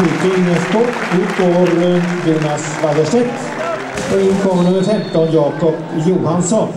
Nästa ut går eh, Jonas Wallerstedt och in kommer nummer 15 Jakob Johansson.